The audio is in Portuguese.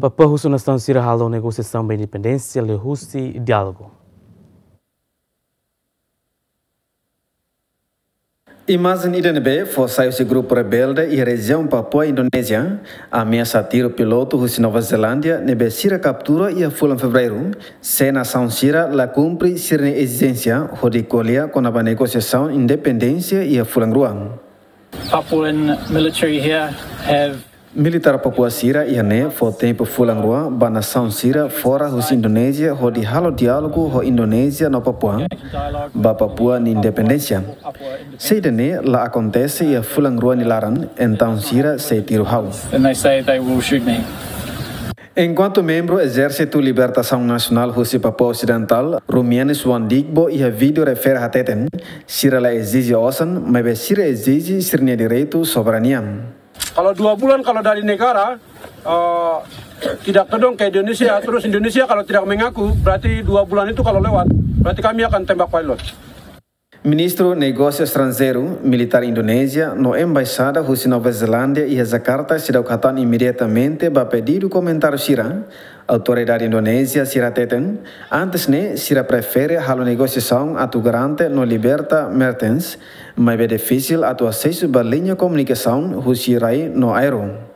Para a nação Sira halo negociação da independência, le e diálogo. Imagem IDNB força esse grupo rebelde e região Papua Indonésia ameaça tiro piloto Rússia Nova Zelândia nebe sira captura e a fulan fevereiro se nação sira la cumpre sirne exigência rodicolia com a negociação independência e a fulan ruang. Papuan military here have Militar Papua Sira e Ane for tempo fulang rua ba nação Sira fora hus Indonésia ho di halo diálogo ho Indonésia no Papua ba Papua ni independência. Se dene la acontece e fulang rua ni laran então Sira se tiro hau. And they say they will shoot me. Enquanto membro Exército Libertação Nacional Rússia Papua Ocidental, Rumiane Swandigbo e a vídeo refere a Teten, Sira la exige osan, mas Sira exige sirne direito soberania. Kalau dua bulan kalau dari negara uh, tidak kedong ke Indonesia, terus Indonesia kalau tidak mengaku, berarti dua bulan itu kalau lewat, berarti kami akan tembak pilot. Ministro Negócio Estrangeiro Militar Indonésia, no Embaixada Rússia Nova Zelândia e Jakarta se katan imediatamente para pedir o comentário Sira, autoridade indonésia Sira Teten, antes ne Sira prefere a negociação atu garante no liberta Mertens, mas é difícil atu acesso a linha comunicação Rússia no aero.